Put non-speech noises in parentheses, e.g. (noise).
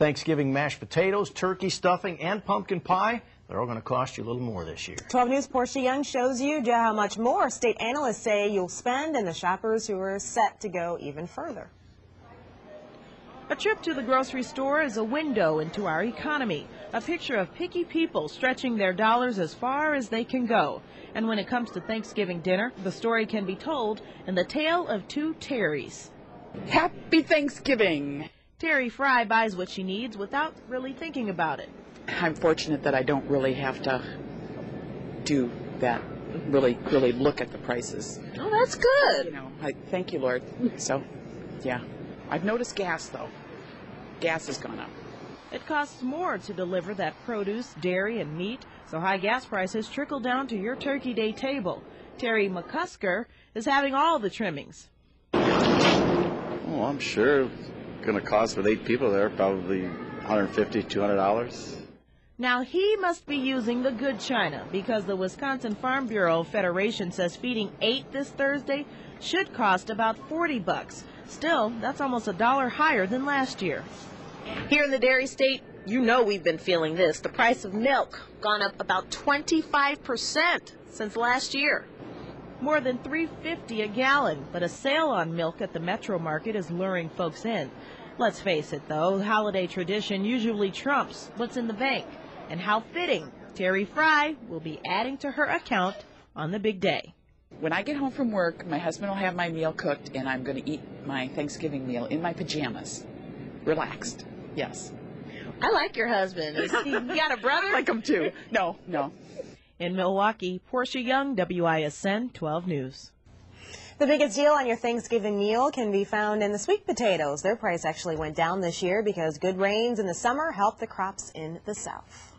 Thanksgiving mashed potatoes, turkey stuffing, and pumpkin pie, they're all going to cost you a little more this year. 12 News Portia Young shows you how much more state analysts say you'll spend and the shoppers who are set to go even further. A trip to the grocery store is a window into our economy, a picture of picky people stretching their dollars as far as they can go. And when it comes to Thanksgiving dinner, the story can be told in the tale of two Terrys. Happy Thanksgiving! Terry Fry buys what she needs without really thinking about it. I'm fortunate that I don't really have to do that, really, really look at the prices. Oh, that's good. You know, I thank you, Lord. So, yeah. I've noticed gas, though. Gas has gone up. It costs more to deliver that produce, dairy, and meat, so high gas prices trickle down to your Turkey Day table. Terry McCusker is having all the trimmings. Oh, I'm sure it's going to cost with eight people there probably 150 $200. Now he must be using the good china because the Wisconsin Farm Bureau Federation says feeding eight this Thursday should cost about 40 bucks. Still, that's almost a dollar higher than last year. Here in the dairy state, you know we've been feeling this. The price of milk gone up about 25% since last year. More than 350 a gallon, but a sale on milk at the Metro Market is luring folks in. Let's face it though, holiday tradition usually trumps what's in the bank. And how fitting, Terry Fry will be adding to her account on the big day. When I get home from work, my husband will have my meal cooked, and I'm going to eat my Thanksgiving meal in my pajamas. Relaxed. Yes. I like your husband. Is he, you got a brother? (laughs) I like him too. No, no. In Milwaukee, Portia Young, WISN 12 News. The biggest deal on your Thanksgiving meal can be found in the sweet potatoes. Their price actually went down this year because good rains in the summer helped the crops in the south.